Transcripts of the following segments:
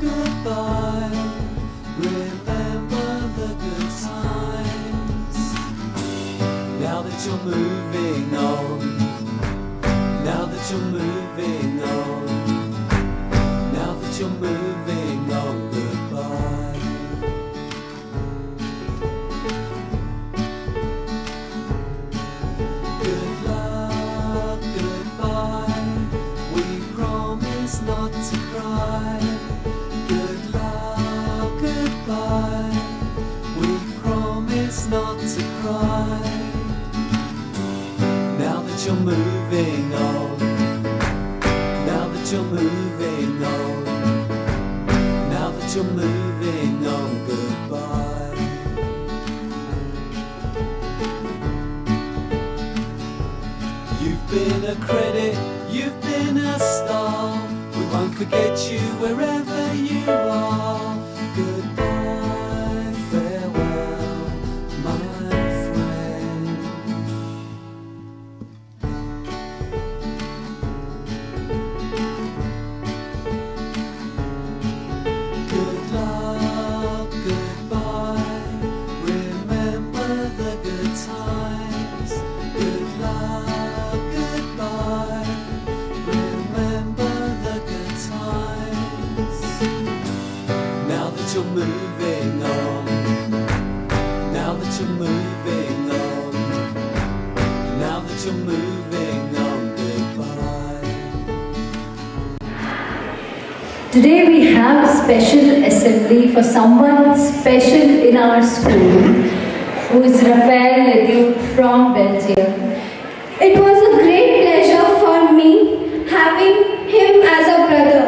goodbye. Remember the good times. Now that you're moving on. Now that you're moving on. Now that you're moving you're moving on, goodbye. You've been a credit, you've been a star. We won't forget you wherever Today we have a special assembly for someone special in our school, who is Rafael Leduc from Belgium. It was a great pleasure for me having him as a brother.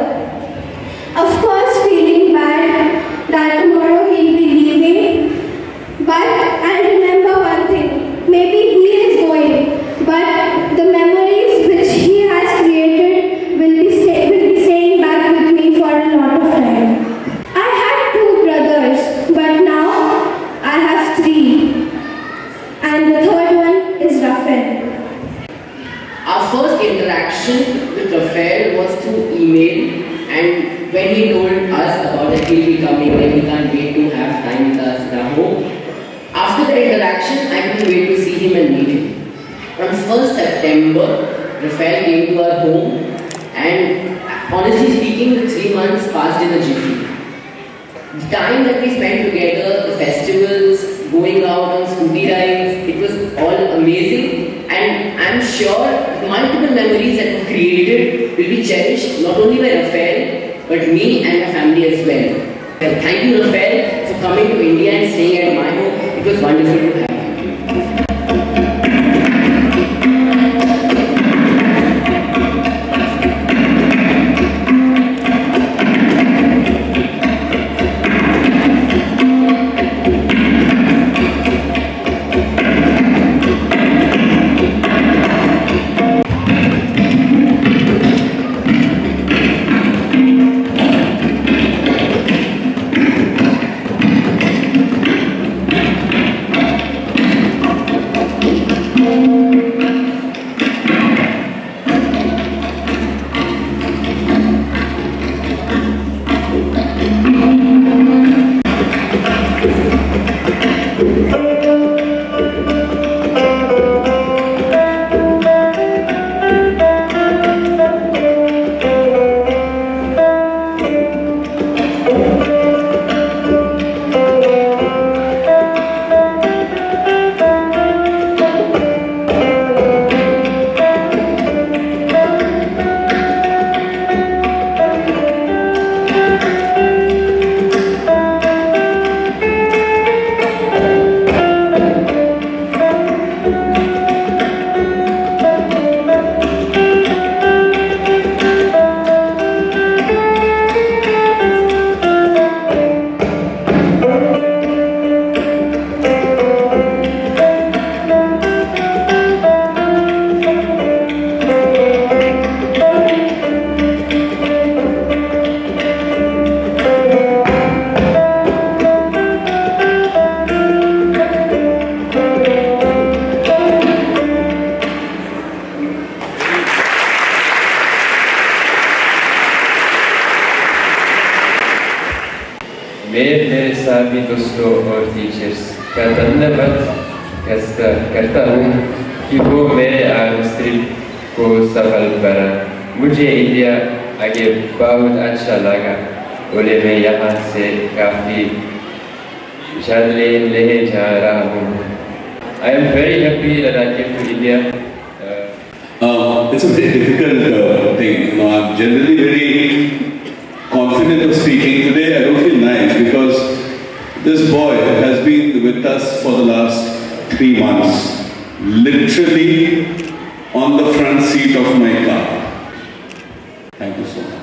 Of course, feeling bad that tomorrow he'll be leaving, but I'll remember one thing. Maybe he is going, but the memories which he has created will be, stay, will be staying back with me for a lot of time. I had two brothers, but now I have three, and the third one is Rafael. Our first interaction with Rafael was through email and when he told us about that he'll be coming and he can't wait to have time with us at our home. After the interaction, I couldn't wait to see him and meet him. On 1st September, Rafael came to our home and honestly speaking, the three months passed in a jiffy. The time that we spent together, the festivals, going out on scooty rides, it was all amazing. And I'm sure multiple memories that we created will be cherished not only by Rafael, but me and my family as well. Thank you, Rafael, for coming to India and staying at my home. It was wonderful to have मेरे मेरे साथी दोस्तों और teachers का धन्यवाद करता करता हूँ कि वो मेरे आगस्त्री को सफल बना मुझे इंडिया आगे बहुत अच्छा लगा बोले मैं यहाँ से काफ़ी शादी ले जा रहा हूँ I am very happy that I came to India. Uh, Uh, it's a very difficult uh, thing. You know, I'm generally very confident of speaking. Today this boy has been with us for the last three months. Literally on the front seat of my car. Thank you so much.